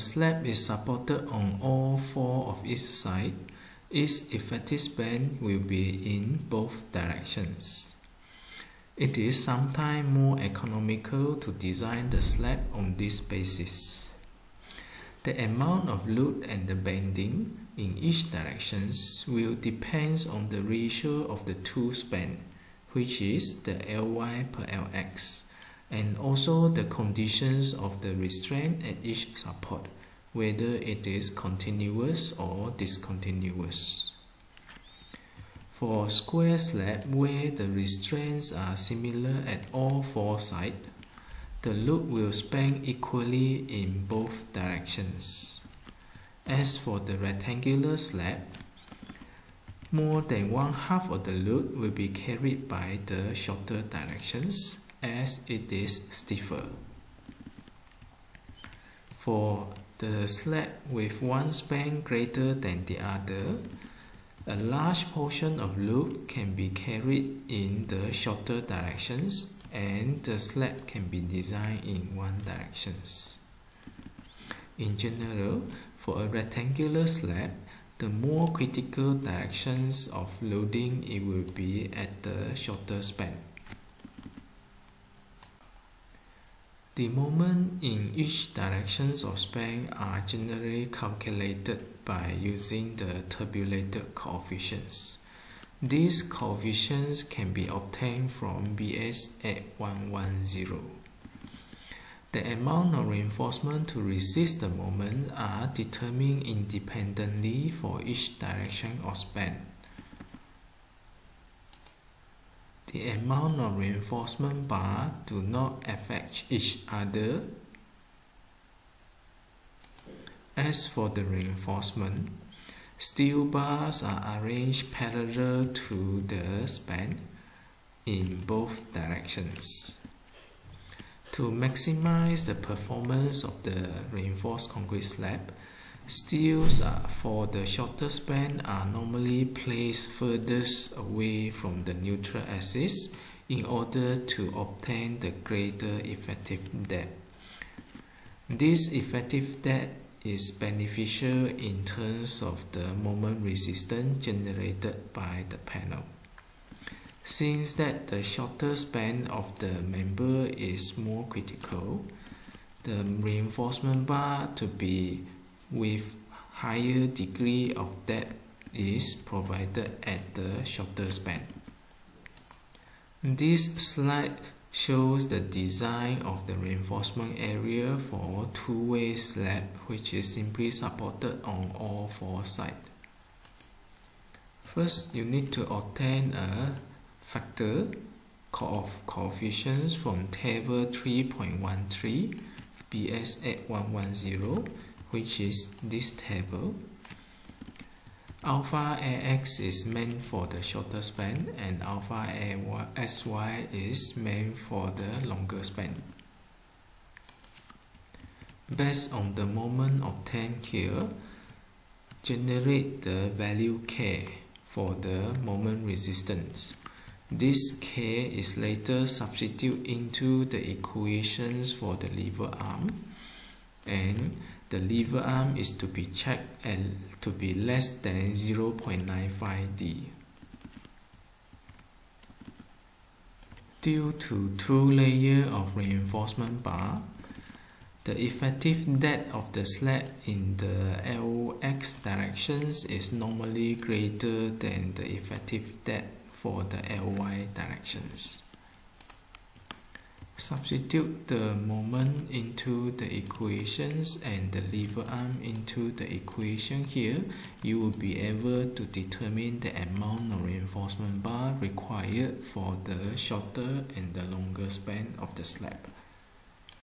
slab is supported on all four of its sides, its effective span will be in both directions. It is sometimes more economical to design the slab on this basis. The amount of load and the bending in each direction will depend on the ratio of the two span, which is the Ly per Lx, and also the conditions of the restraint at each support, whether it is continuous or discontinuous. For a square slab where the restraints are similar at all four sides, the load will span equally in both directions. As for the rectangular slab, more than one half of the load will be carried by the shorter directions as it is stiffer. For the slab with one span greater than the other, a large portion of load can be carried in the shorter directions and the slab can be designed in one directions. In general, for a rectangular slab, the more critical directions of loading it will be at the shorter span. The moment in each directions of span are generally calculated by using the tabulated coefficients. These coefficients can be obtained from BS at 110. The amount of reinforcement to resist the moment are determined independently for each direction of span. The amount of reinforcement bar do not affect each other as for the reinforcement, steel bars are arranged parallel to the span in both directions. To maximize the performance of the reinforced concrete slab, steels uh, for the shorter span are normally placed furthest away from the neutral axis in order to obtain the greater effective depth. This effective depth is beneficial in terms of the moment resistance generated by the panel. Since that the shorter span of the member is more critical, the reinforcement bar to be with higher degree of depth is provided at the shorter span. This slide shows the design of the reinforcement area for two-way slab which is simply supported on all four sides. First, you need to obtain a factor of coefficients from table 3.13 BS8110 which is this table Alpha SX is meant for the shorter span and alpha SY is meant for the longer span. Based on the moment obtained here, generate the value K for the moment resistance. This K is later substituted into the equations for the lever arm and the lever arm is to be checked and to be less than 0.95 D. Due to two layers of reinforcement bar, the effective depth of the slab in the LX directions is normally greater than the effective depth for the LY directions. Substitute the moment into the equations and the lever arm into the equation here. You will be able to determine the amount of reinforcement bar required for the shorter and the longer span of the slab.